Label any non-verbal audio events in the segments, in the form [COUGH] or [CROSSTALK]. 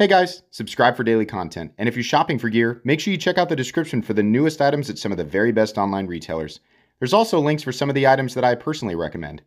Hey guys, subscribe for daily content. And if you're shopping for gear, make sure you check out the description for the newest items at some of the very best online retailers. There's also links for some of the items that I personally recommend.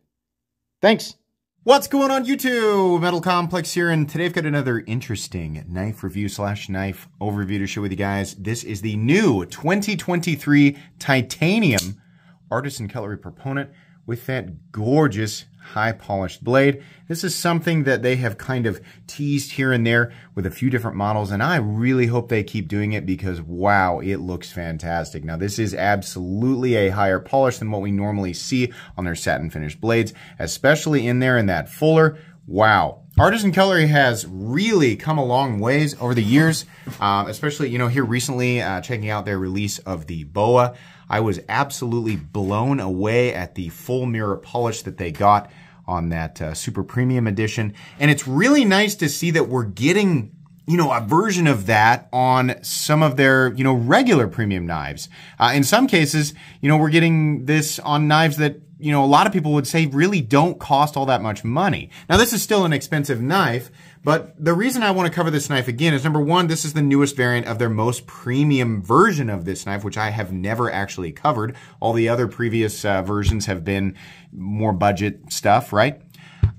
Thanks! What's going on YouTube? Metal Complex here, and today I've got another interesting knife review slash knife overview to share with you guys. This is the new 2023 Titanium Artisan Cutlery Proponent with that gorgeous high polished blade. This is something that they have kind of teased here and there with a few different models, and I really hope they keep doing it because, wow, it looks fantastic. Now, this is absolutely a higher polish than what we normally see on their satin finished blades, especially in there in that fuller. Wow. Artisan Cutlery has really come a long ways over the years, uh, especially, you know, here recently, uh, checking out their release of the BOA. I was absolutely blown away at the full mirror polish that they got on that uh, super premium edition. And it's really nice to see that we're getting you know, a version of that on some of their, you know, regular premium knives. Uh, in some cases, you know, we're getting this on knives that, you know, a lot of people would say really don't cost all that much money. Now, this is still an expensive knife, but the reason I want to cover this knife again is number one, this is the newest variant of their most premium version of this knife, which I have never actually covered. All the other previous uh, versions have been more budget stuff, right?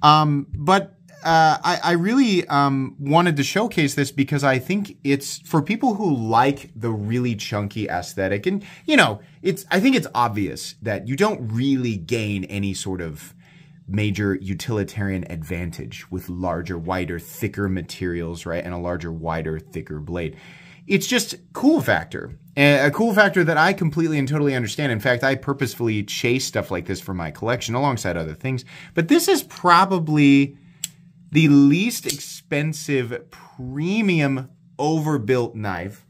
Um, but uh, I, I, really um, wanted to showcase this because I think it's for people who like the really chunky aesthetic, and you know, it's. I think it's obvious that you don't really gain any sort of major utilitarian advantage with larger, wider, thicker materials, right? And a larger, wider, thicker blade. It's just cool factor. Eh, a cool factor that I completely and totally understand. In fact, I purposefully chase stuff like this for my collection alongside other things. But this is probably the least expensive premium overbuilt knife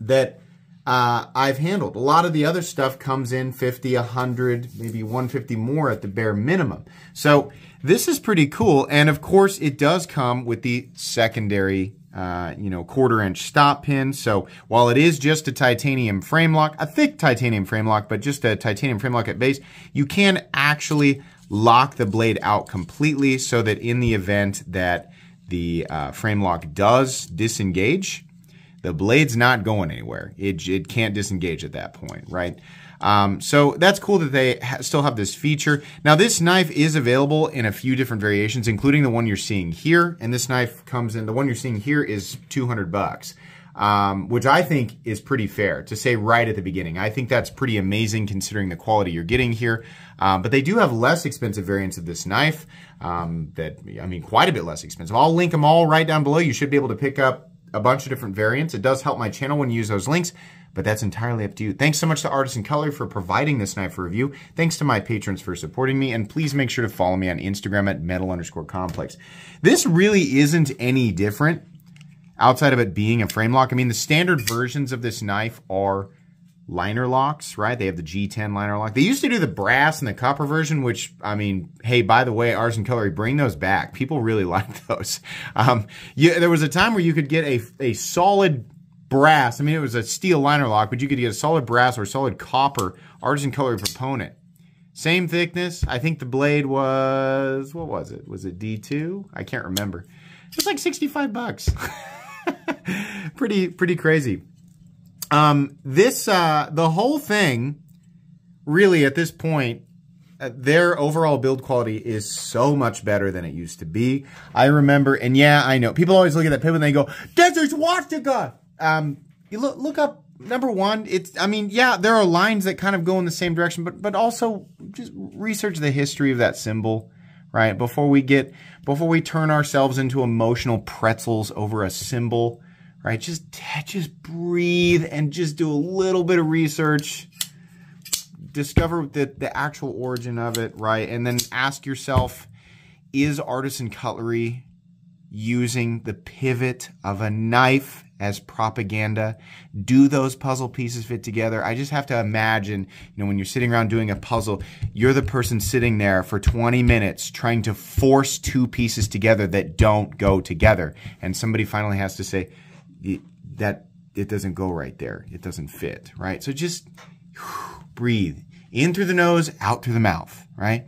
that uh, I've handled. A lot of the other stuff comes in 50, 100, maybe 150 more at the bare minimum. So this is pretty cool. And of course, it does come with the secondary, uh, you know, quarter inch stop pin. So while it is just a titanium frame lock, a thick titanium frame lock, but just a titanium frame lock at base, you can actually lock the blade out completely so that in the event that the uh, frame lock does disengage, the blade's not going anywhere. It, it can't disengage at that point, right? Um, so that's cool that they ha still have this feature. Now this knife is available in a few different variations, including the one you're seeing here. And this knife comes in, the one you're seeing here is 200 bucks. Um, which I think is pretty fair to say right at the beginning. I think that's pretty amazing considering the quality you're getting here. Um, but they do have less expensive variants of this knife um, that, I mean, quite a bit less expensive. I'll link them all right down below. You should be able to pick up a bunch of different variants. It does help my channel when you use those links, but that's entirely up to you. Thanks so much to Artisan Cutlery for providing this knife for review. Thanks to my patrons for supporting me, and please make sure to follow me on Instagram at metal underscore complex. This really isn't any different outside of it being a frame lock. I mean, the standard versions of this knife are liner locks, right? They have the G10 liner lock. They used to do the brass and the copper version, which, I mean, hey, by the way, Artisan Cutlery, bring those back. People really [LAUGHS] like those. Um, you, there was a time where you could get a, a solid brass. I mean, it was a steel liner lock, but you could get a solid brass or solid copper Artisan Cutlery proponent. Same thickness. I think the blade was, what was it? Was it D2? I can't remember. It was like 65 bucks. [LAUGHS] pretty, pretty crazy. Um, this, uh, the whole thing, really at this point, uh, their overall build quality is so much better than it used to be. I remember, and yeah, I know, people always look at that pivot and they go, Desert Swastika! Um, you look, look up, number one, it's, I mean, yeah, there are lines that kind of go in the same direction, but, but also just research the history of that symbol, right? Before we get, before we turn ourselves into emotional pretzels over a symbol, right? Just, just breathe and just do a little bit of research. Discover the, the actual origin of it, right? And then ask yourself, is artisan cutlery using the pivot of a knife as propaganda? Do those puzzle pieces fit together? I just have to imagine, you know, when you're sitting around doing a puzzle, you're the person sitting there for 20 minutes trying to force two pieces together that don't go together. And somebody finally has to say, that it doesn't go right there. It doesn't fit, right? So just [SIGHS] breathe in through the nose, out through the mouth, right?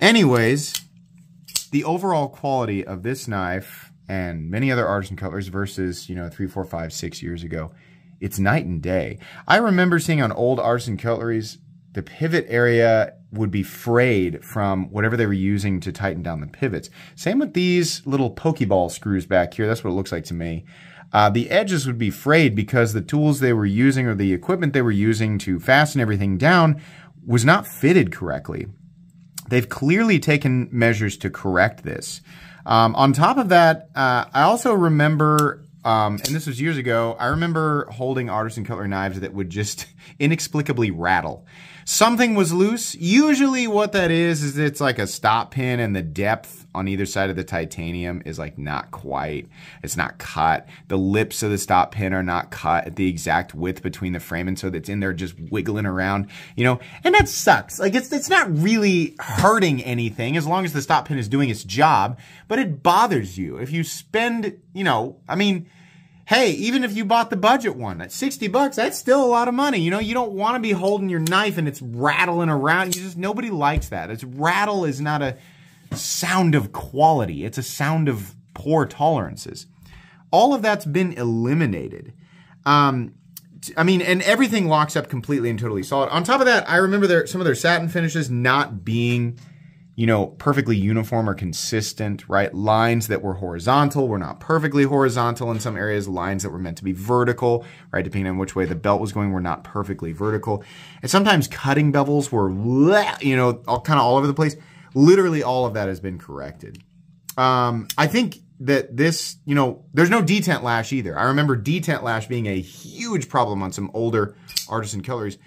Anyways, the overall quality of this knife and many other artisan cutleries versus, you know, three, four, five, six years ago, it's night and day. I remember seeing on old artisan cutleries, the pivot area would be frayed from whatever they were using to tighten down the pivots. Same with these little pokeball screws back here. That's what it looks like to me. Uh, the edges would be frayed because the tools they were using or the equipment they were using to fasten everything down was not fitted correctly. They've clearly taken measures to correct this. Um, on top of that, uh, I also remember, um, and this was years ago, I remember holding artisan cutlery knives that would just inexplicably rattle. Something was loose. Usually what that is, is it's like a stop pin and the depth on either side of the titanium is like not quite, it's not cut. The lips of the stop pin are not cut at the exact width between the frame and so that's in there just wiggling around, you know, and that sucks. Like it's, it's not really hurting anything as long as the stop pin is doing its job, but it bothers you. If you spend, you know, I mean, hey, even if you bought the budget one at 60 bucks, that's still a lot of money. You know, you don't want to be holding your knife and it's rattling around. You just, nobody likes that. It's rattle is not a sound of quality. It's a sound of poor tolerances. All of that's been eliminated. Um, I mean, and everything locks up completely and totally solid. On top of that, I remember their, some of their satin finishes not being you know, perfectly uniform or consistent, right? Lines that were horizontal were not perfectly horizontal in some areas. Lines that were meant to be vertical, right? Depending on which way the belt was going, were not perfectly vertical. And sometimes cutting bevels were, you know, all kind of all over the place. Literally all of that has been corrected. Um, I think that this, you know, there's no detent lash either. I remember detent lash being a huge problem on some older artisan cutleries.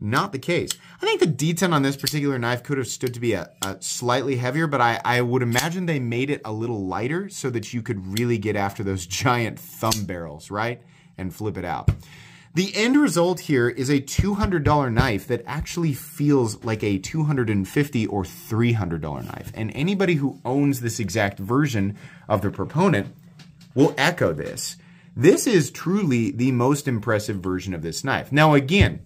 Not the case. I think the detent on this particular knife could have stood to be a, a, slightly heavier, but I, I would imagine they made it a little lighter so that you could really get after those [LAUGHS] giant thumb barrels, right? And flip it out. The end result here is a $200 knife that actually feels like a 250 or $300 knife. And anybody who owns this exact version of the proponent will echo this. This is truly the most impressive version of this knife. Now again,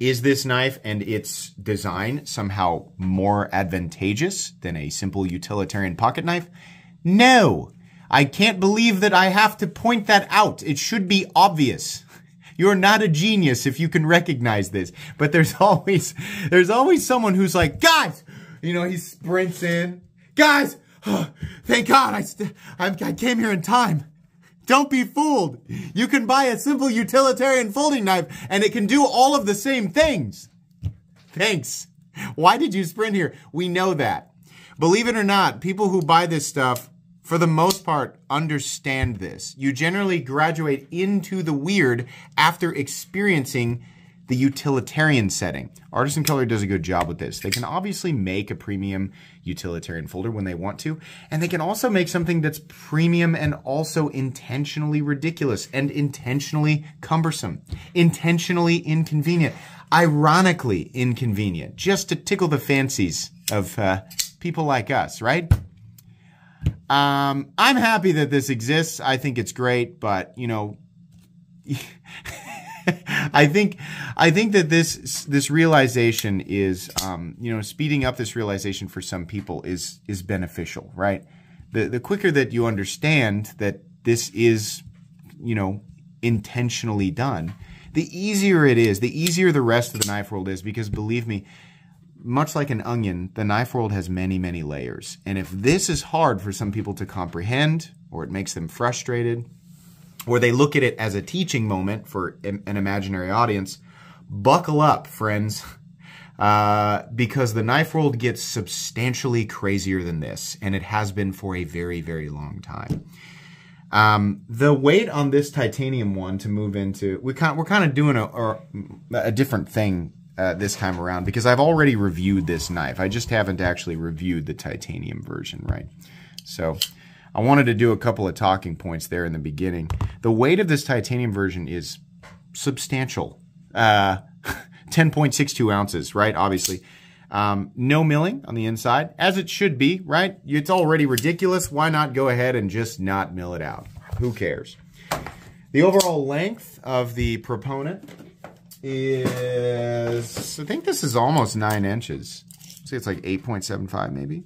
is this knife and its design somehow more advantageous than a simple utilitarian pocket knife? No. I can't believe that I have to point that out. It should be obvious. [LAUGHS] You're not a genius if you can recognize this. But there's [LAUGHS] always, there's always someone who's like, guys, you know, he sprints in. Guys, oh, [GASPS] thank God I, I, I came here in time. Don't be fooled. You can buy a simple utilitarian folding knife and it can do all of the same things. Thanks. Why did you sprint here? We know that. Believe it or not, people who buy this stuff, for the most part, understand this. You generally graduate into the weird after experiencing the utilitarian setting. Artisan Cutlery does a good job with this. They can obviously make a premium utilitarian folder when they want to, and they can also make something that's premium and also intentionally ridiculous and intentionally cumbersome, intentionally inconvenient, ironically inconvenient, just to tickle the fancies of uh, people like us, right? Um, I'm happy that this exists. I think it's great, but, you know, [LAUGHS] [LAUGHS] I think I think that this this realization is um, you know speeding up this realization for some people is is beneficial, right? The the quicker that you understand that this is you know intentionally done, the easier it is. The easier the rest of the knife world is because believe me, much like an onion, the knife world has many, many layers. And if this is hard for some people to comprehend or it makes them frustrated where they look at it as a teaching moment for an imaginary audience, buckle up, friends. [LAUGHS] Uh, because the knife world gets substantially crazier than this, and it has been for a very, very long time. Um, the weight on this titanium one to move into, we kind, we're kind of doing a, a different thing uh, this time around because I've already reviewed this knife. I just haven't actually reviewed the titanium version, right? So I wanted to do a couple of talking points there in the beginning. The weight of this titanium version is substantial. Uh, [LAUGHS] 10.62 ounces, right? Obviously. Um, no milling on the inside, as it should be, right? It's already ridiculous. Why not go ahead and just not mill it out? Who cares? The overall length of the proponent is, I think this is almost nine inches. See, it's like 8.75 maybe.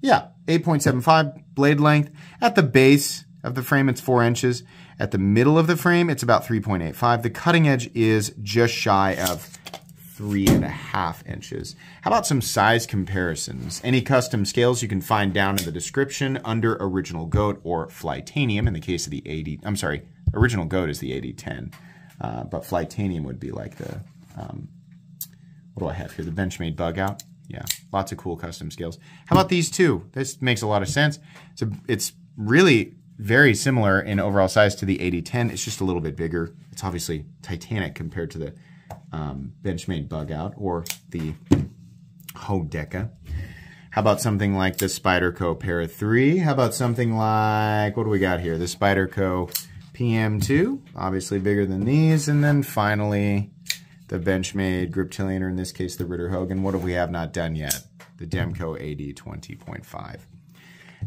Yeah, 8.75 blade length. At the base of the frame, it's 4 inches. At the middle of the frame, it's about 3.85. The cutting edge is just shy of three and a half inches. How about some size comparisons? Any custom scales you can find down in the description under Original Goat or Flytanium in the case of the 80, I'm sorry, Original Goat is the 8010, uh, but Flytanium would be like the, um, what do I have here? The Benchmade Bug Out. Yeah, lots of cool custom scales. How about these two? This makes a lot of sense. So it's really very similar in overall size to the 8010. It's just a little bit bigger. It's obviously Titanic compared to the um, Benchmade Bug Out or the Hogue Deka. How about something like the Spyderco Para 3? How about something like, what do we got here? The Spyderco PM2, obviously bigger than these. And then finally, the Benchmade Griptilian, or in this case, the Ritter Hogan. What have we have not done yet? The Demko AD 20.5.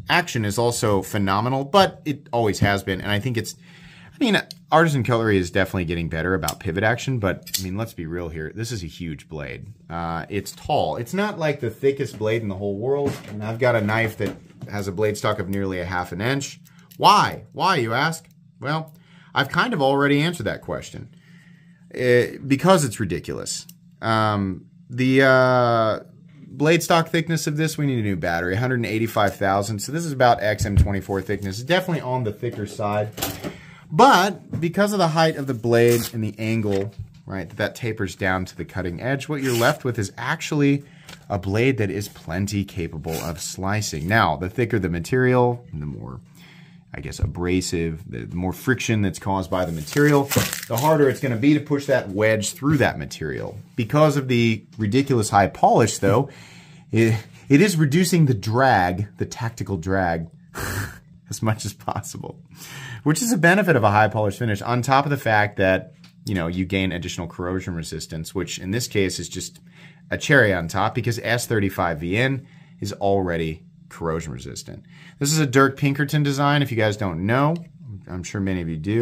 Action is also phenomenal, but it always has been. And I think it's I mean, Artisan Cutlery is definitely getting better about pivot action, but I mean, let's be real here. This is a huge blade. Uh, it's tall. It's not like the thickest blade in the whole world. And I've got a knife that has a blade stock of nearly a half an inch. Why? Why, you ask? Well, I've kind of already answered that question. It, uh, because it's ridiculous. Um, the uh, blade stock thickness of this, we need a new battery, 185,000. So this is about XM24 thickness. It's definitely on the thicker side. But because of the height of the blade and the angle, right, that tapers down to the cutting edge, what you're left with is actually a blade that is plenty capable of slicing. Now, the thicker the material, the more, I guess, abrasive, the, more friction that's caused by the material, the harder it's going to be to push that wedge through that material. Because of the ridiculous high polish, though, it, it is reducing the drag, the tactical drag, [LAUGHS] as much as possible which is a benefit of a high polish finish on top of the fact that, you know, you gain additional corrosion resistance, which in this case is just a cherry on top because S35VN is already corrosion resistant. This is a Dirk Pinkerton design. If you guys don't know, I'm sure many of you do.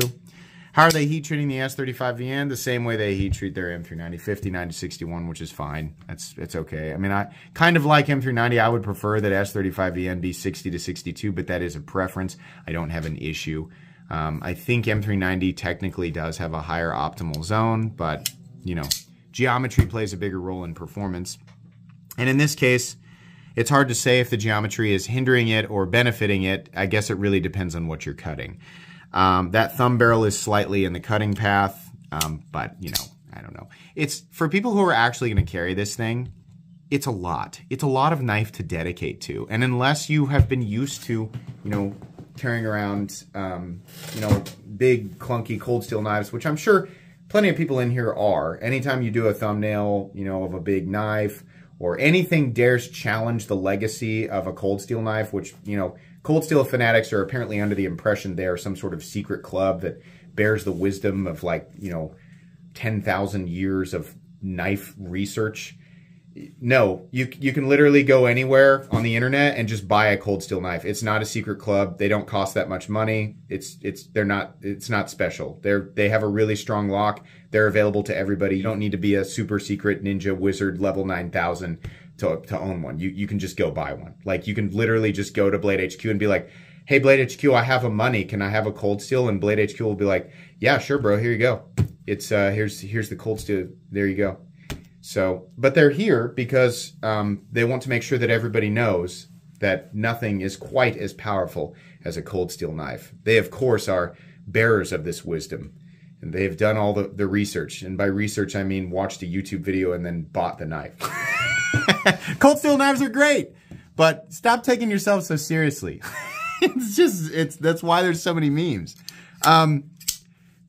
How are they heat treating the S35VN? The same way they heat treat their M390 50, 9061, which is fine. That's it's okay. I mean, I kind of like M390. I would prefer that S35VN be 60 to 62, but that is a preference. I don't have an issue. Um, I think M390 technically does have a higher optimal zone, but you know, geometry plays a bigger role in performance. And in this case, it's hard to say if the geometry is hindering it or benefiting it. I guess it really depends on what you're cutting. Um, that thumb barrel is slightly in the cutting path, um, but you know, I don't know. It's for people who are actually going to carry this thing. It's a lot. It's a lot of knife to dedicate to, and unless you have been used to, you know, carrying around, um, you know, big clunky cold steel knives, which I'm sure plenty of people in here are. Anytime you do a thumbnail, you know, of a big knife or anything dares challenge the legacy of a cold steel knife, which, you know, cold steel fanatics are apparently under the impression they are some sort of secret club that bears the wisdom of like, you know, 10,000 years of knife research no, you you can literally go anywhere on the internet and just buy a cold steel knife. It's not a secret club. They don't cost that much money. It's it's they're not it's not special. They're they have a really strong lock. They're available to everybody. You don't need to be a super secret ninja wizard level 9000 to to own one. You you can just go buy one. Like you can literally just go to Blade HQ and be like, "Hey Blade HQ, I have a money. Can I have a cold steel?" And Blade HQ will be like, "Yeah, sure, bro. Here you go. It's uh here's here's the cold steel. There you go." So, but they're here because um, they want to make sure that everybody knows that nothing is quite as powerful as a cold steel knife. They, of course, are bearers of this wisdom. And they've done all the, the research. And by research, I mean watched a YouTube video and then bought the knife. [LAUGHS] cold steel knives are great, but stop taking yourself so seriously. [LAUGHS] it's just, it's, that's why there's so many memes. Um,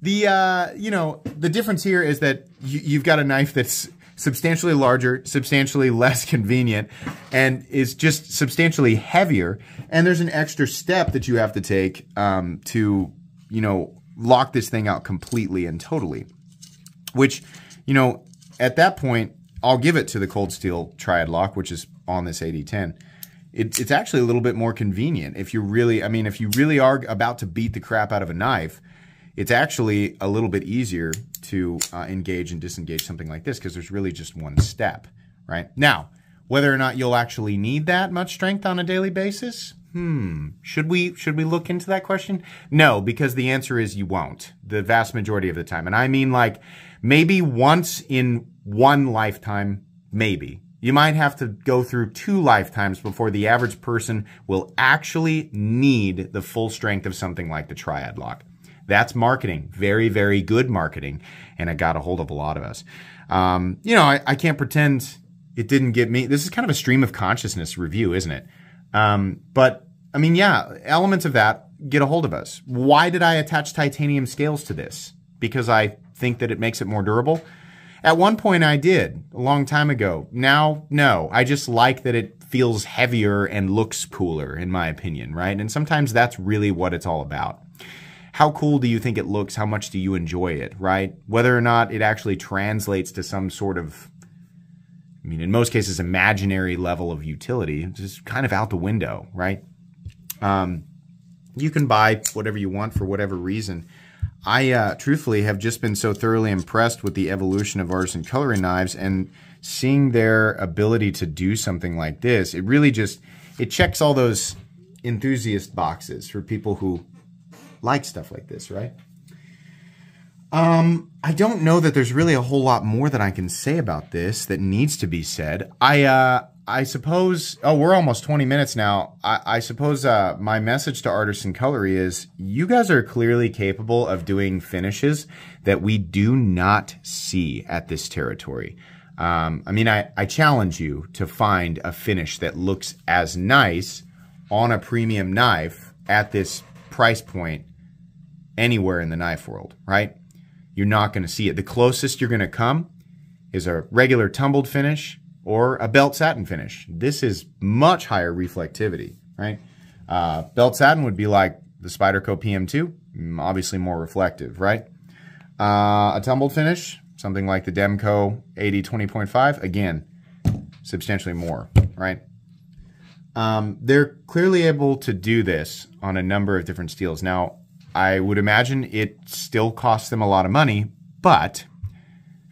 the, uh, you know, the difference here is that you, you've got a knife that's substantially larger, substantially [LAUGHS] less convenient, and is just substantially heavier. And there's an extra step that you have to take um, to, you know, lock this thing out completely and totally. Which, you know, at that point, I'll give it to the Cold Steel Triad Lock, which is on this 8010. It, it's actually a little bit more convenient if you really, I mean, if you really are about to beat the crap out of a knife, it's actually a little bit easier to uh, engage and disengage something like this because there's really just one step, right? Now, Whether or not you'll actually need that much strength on a daily basis, hmm, should we should we look into that question? No, because the answer is you won't. The vast majority of the time. And I mean like maybe once in one lifetime, maybe. You might have to go through two lifetimes before the average person will actually need the full strength of something like the triad lock. That's marketing. Very, very good marketing. And it got a hold of a lot of us. Um, you know, I, I, can't pretend it didn't get me. This is kind of a stream of consciousness review, isn't it? Um, but I mean, yeah, elements of that get a hold of us. Why did I attach titanium scales to this? Because I think that it makes it more durable. At one point I did, a long time ago. Now, no. I just like that it feels heavier and looks cooler, in my opinion, right? And sometimes that's really what it's all about. How cool do you think it looks? How much do you enjoy it, right? Whether or not it actually translates to some sort of, I mean, in most cases, imaginary level of utility, just kind of out the window, right? Um, you can buy whatever you want for whatever reason. I uh, truthfully have just been so thoroughly impressed with the evolution of artisan cutlery knives and seeing their ability to do something like this. It really just it checks all those enthusiast boxes for people who like stuff like this, right? Um, I don't know that there's really a whole lot more that I can say about this that needs to be said. I uh, I suppose, oh, we're almost 20 minutes now. I, I suppose uh, my message to Artisan Cutlery is you guys are clearly capable of doing finishes that we do not see at this territory. Um, I mean, I, I challenge you to find a finish that looks as nice on a premium knife at this price point anywhere in the knife world, right? You're not going to see it. The closest you're going to come is a regular tumbled finish or a belt satin finish. This is much higher reflectivity, right? Uh, belt satin would be like the Spyderco PM2, mm, obviously more reflective, right? Uh, a tumbled finish, something like the Demko AD 20.5, again, substantially more, right? Um, they're clearly able to do this on a number of different steels. Now, I would imagine it still costs them a lot of money, but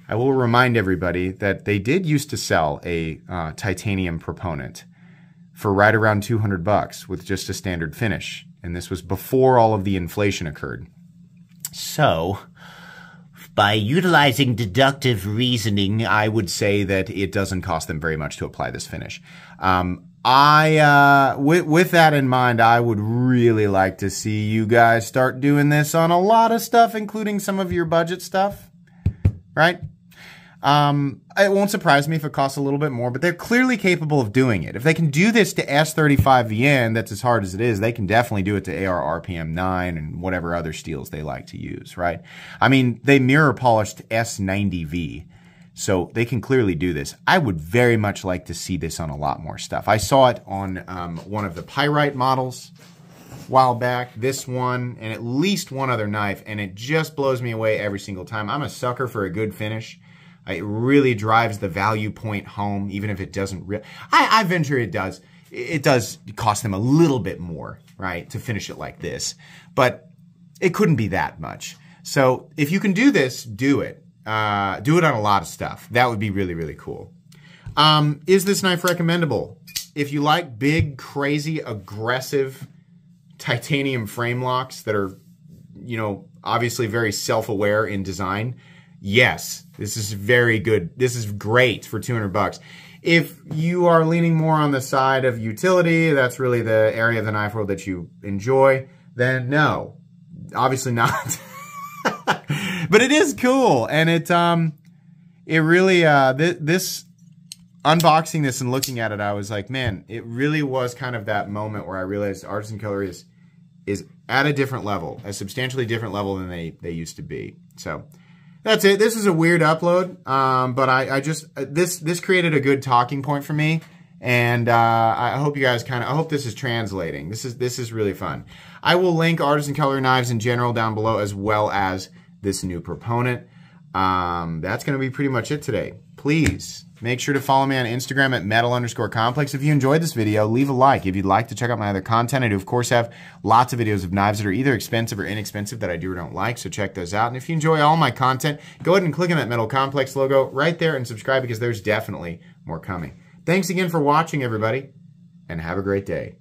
I will remind everybody that they did used to sell a uh, titanium proponent for right around 200 bucks with just a standard finish. And this was before all of the inflation occurred. So, by utilizing deductive reasoning, I would say that it doesn't cost them very much to apply this finish. Um, I, uh, with, with that in mind, I would really like to see you guys start doing this on a lot of stuff, including some of your budget stuff, right? Um, it won't surprise me if it costs a little bit more, but they're clearly capable of doing it. If they can do this to S35VN, that's as hard as it is, they can definitely do it to AR RPM 9 and whatever other steels they like to use, right? I mean, they mirror polished S90V, so they can clearly do this. I would very much like to see this on a lot more stuff. I saw it on um, one of the Pyrite models while back, this one, and at least one other knife, and it just blows me away every single time. I'm a sucker for a good finish. It really drives the value point home, even if it doesn't. Re- I, I venture it does. It does cost them a little bit more, right, to finish it like this, but it couldn't be that much. So if you can do this, do it. Uh, do it on a lot of stuff. That would be really, really cool. Um, is this knife recommendable? If you like big, crazy, aggressive titanium frame locks that are, you know, obviously very self-aware in design, yes, this is very good. This is great for 200 bucks. If you are leaning more on the side of utility, that's really the area of the knife world that you enjoy, then no, obviously not. [LAUGHS] but it is cool. And it, um, it really, uh, th this, unboxing this and looking at it, I was like, man, it really was kind of that moment where I realized Artisan Cutlery is, is at a different level, a substantially different level than they, they used to be. So, that's it. This is a weird upload, um, but I, I just uh, this this created a good talking point for me, and uh, I hope you guys kind of I hope this is translating. This is this is really fun. I will link artisan cutlery knives in general down below as well as this new proponent. Um, that's going to be pretty much it today. Please Make sure to follow me on Instagram at metal underscore complex. If you enjoyed this video, leave a like. If you'd like to check out my other content, I do, of course, have lots of videos of knives that are either expensive or inexpensive that I do or don't like, so check those out. And if you enjoy all my content, go ahead and click on that Metal Complex logo right there and subscribe because there's definitely more coming. Thanks again for watching, everybody, and have a great day.